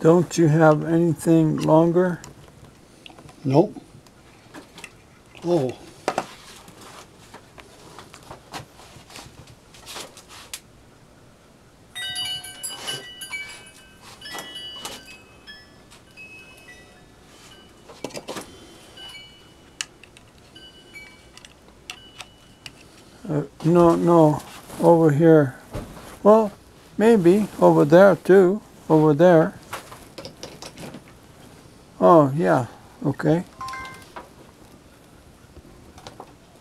Don't you have anything longer? Nope. Oh. Uh, no, no, over here. Well, maybe over there too. Over there. Oh, yeah. Okay.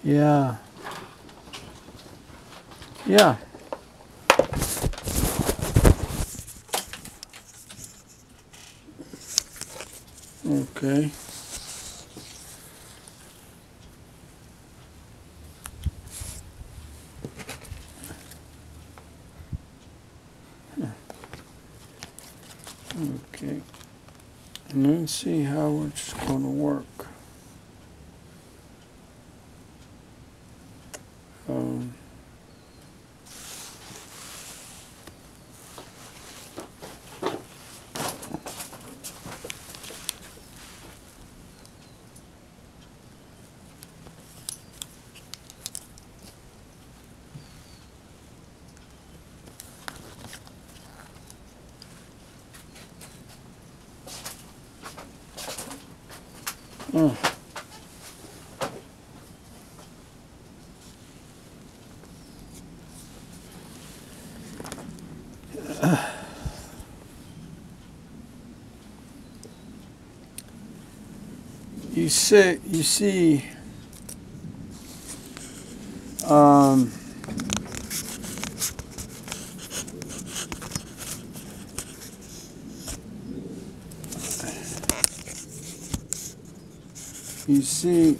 Yeah. Yeah. Okay. Hmm. Okay. And let's see how it's going to work. Um, oh. You see, you see, um, you see